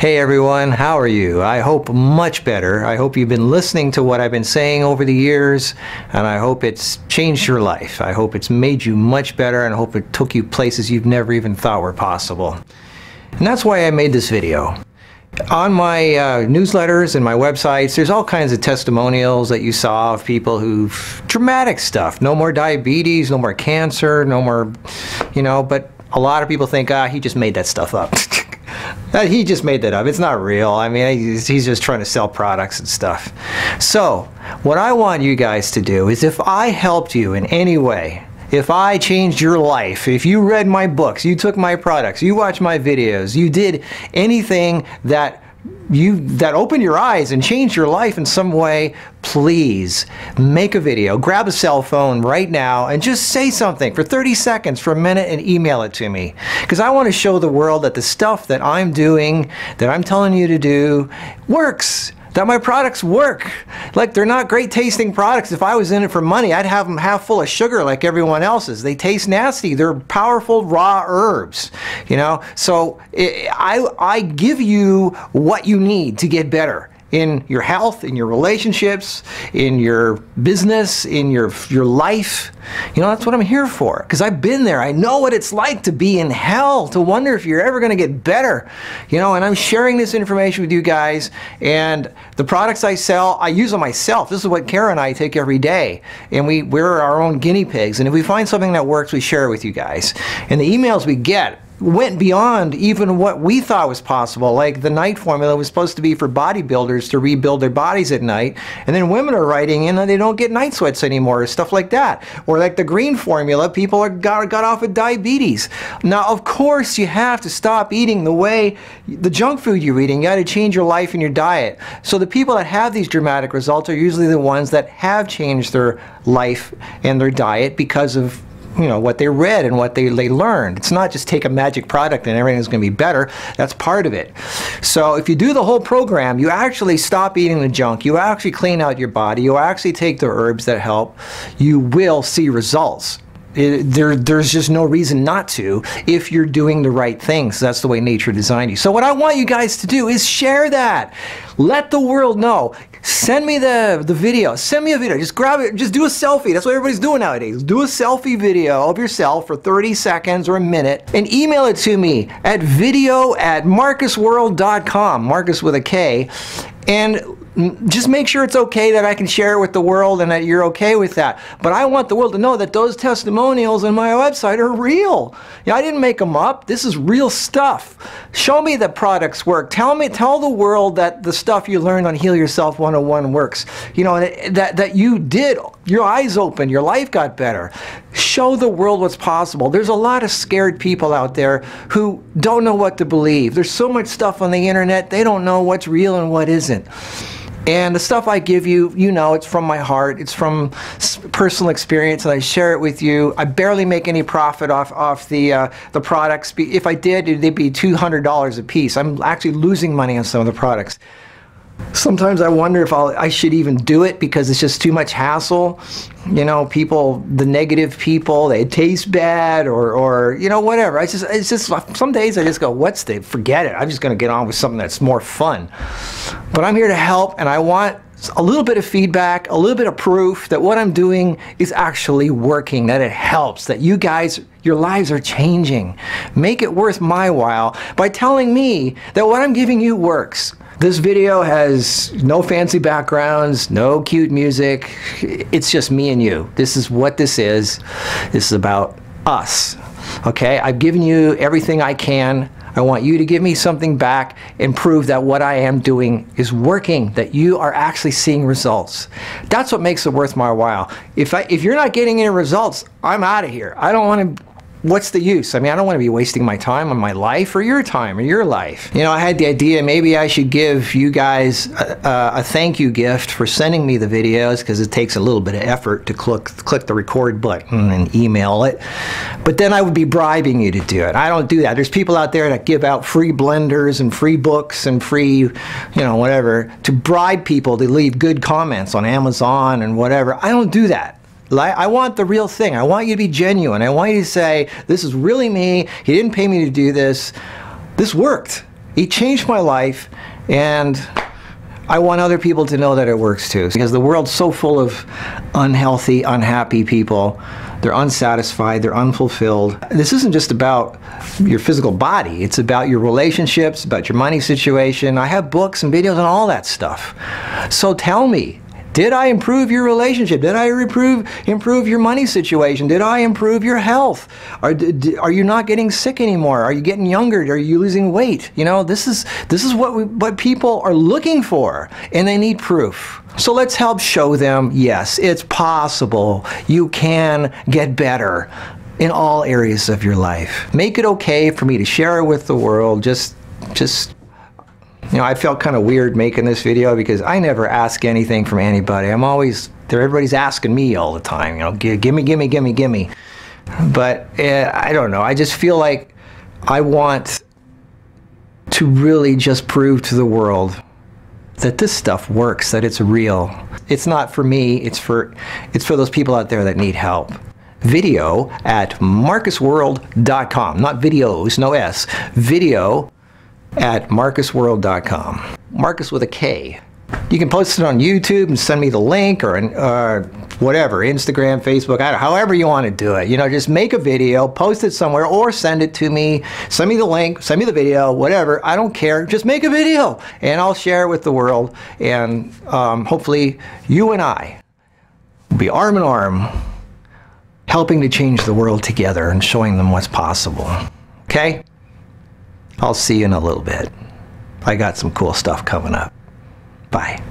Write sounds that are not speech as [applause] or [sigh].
Hey everyone, how are you? I hope much better. I hope you've been listening to what I've been saying over the years, and I hope it's changed your life. I hope it's made you much better, and I hope it took you places you've never even thought were possible. And that's why I made this video. On my uh, newsletters and my websites, there's all kinds of testimonials that you saw of people who've dramatic stuff. No more diabetes, no more cancer, no more, you know, but a lot of people think, ah, he just made that stuff up. [laughs] he just made that up. It's not real. I mean, he's, he's, just trying to sell products and stuff. So, what I want you guys to do is if I helped you in any way, if I changed your life, if you read my books, you took my products, you watched my videos, you did anything that you that opened your eyes and changed your life in some way, please make a video. Grab a cell phone right now and just say something for 30 seconds, for a minute, and email it to me. Because I want to show the world that the stuff that I'm doing, that I'm telling you to do, works that my products work. Like they're not great tasting products. If I was in it for money, I'd have them half full of sugar like everyone else's. They taste nasty. They're powerful raw herbs, you know? So it, I, I give you what you need to get better in your health, in your relationships, in your business, in your your life. You know, that's what I'm here for. Because I've been there. I know what it's like to be in hell, to wonder if you're ever going to get better. You know, and I'm sharing this information with you guys. And the products I sell, I use them myself. This is what Cara and I take every day. And we, we're our own guinea pigs. And if we find something that works, we share it with you guys. And the emails we get went beyond even what we thought was possible. Like the night formula was supposed to be for bodybuilders to rebuild their bodies at night, and then women are writing in and they don't get night sweats anymore, or stuff like that. Or like the green formula, people are got, got off with diabetes. Now, of course, you have to stop eating the way the junk food you're eating. You got to change your life and your diet. So the people that have these dramatic results are usually the ones that have changed their life and their diet because of you know what they read and what they, they learned. It's not just take a magic product and everything's going to be better. That's part of it. So if you do the whole program, you actually stop eating the junk. You actually clean out your body. You actually take the herbs that help. You will see results. It, there, there's just no reason not to if you're doing the right things. That's the way nature designed you. So what I want you guys to do is share that. Let the world know. Send me the, the video. Send me a video. Just grab it. Just do a selfie. That's what everybody's doing nowadays. Do a selfie video of yourself for 30 seconds or a minute and email it to me at video at markusworld.com. Markus with a K. And just make sure it's okay that I can share it with the world and that you're okay with that. But I want the world to know that those testimonials on my website are real. Yeah, I didn't make them up. This is real stuff. Show me that products work. Tell me, tell the world that the stuff you learned on Heal Yourself 101 works. You know, that, that you did, your eyes open, your life got better. Show the world what's possible. There's a lot of scared people out there who don't know what to believe. There's so much stuff on the internet, they don't know what's real and what isn't. And the stuff I give you, you know, it's from my heart. It's from personal experience, and I share it with you. I barely make any profit off off the uh, the products. If I did, they'd be two hundred dollars a piece. I'm actually losing money on some of the products. Sometimes I wonder if I'll, I should even do it because it's just too much hassle. You know, people, the negative people, they taste bad or, or you know, whatever. I just, it's just, some days I just go, what's the, forget it. I'm just going to get on with something that's more fun. But I'm here to help and I want a little bit of feedback, a little bit of proof that what I'm doing is actually working, that it helps, that you guys, your lives are changing. Make it worth my while by telling me that what I'm giving you works. This video has no fancy backgrounds, no cute music. It's just me and you. This is what this is. This is about us. Okay, I've given you everything I can. I want you to give me something back and prove that what I am doing is working, that you are actually seeing results. That's what makes it worth my while. If, I, if you're not getting any results, I'm out of here. I don't want to what's the use? I mean, I don't want to be wasting my time on my life or your time or your life. You know, I had the idea maybe I should give you guys a, a thank you gift for sending me the videos because it takes a little bit of effort to click, click the record button and email it. But then I would be bribing you to do it. I don't do that. There's people out there that give out free blenders and free books and free, you know, whatever, to bribe people to leave good comments on Amazon and whatever. I don't do that. I want the real thing. I want you to be genuine. I want you to say, this is really me. He didn't pay me to do this. This worked. It changed my life, and I want other people to know that it works too. Because the world's so full of unhealthy, unhappy people. They're unsatisfied, they're unfulfilled. This isn't just about your physical body, it's about your relationships, about your money situation. I have books and videos and all that stuff. So tell me, did I improve your relationship? Did I improve improve your money situation? Did I improve your health? Are, are you not getting sick anymore? Are you getting younger? Are you losing weight? You know, this is this is what we, what people are looking for, and they need proof. So let's help show them. Yes, it's possible. You can get better in all areas of your life. Make it okay for me to share it with the world. Just just you know, I felt kind of weird making this video because I never ask anything from anybody. I'm always there. Everybody's asking me all the time. You know, give, give me, give me, give me, give me. But uh, I don't know. I just feel like I want to really just prove to the world that this stuff works, that it's real. It's not for me. It's for it's for those people out there that need help video at markusworld.com. Not videos, no S. Video at markusworld.com. Markus with a K. You can post it on YouTube and send me the link or uh, whatever, Instagram, Facebook, however you want to do it. You know, just make a video, post it somewhere, or send it to me. Send me the link, send me the video, whatever. I don't care. Just make a video and I'll share it with the world. And um, hopefully, you and I will be arm in arm helping to change the world together and showing them what's possible. Okay? I'll see you in a little bit. I got some cool stuff coming up. Bye.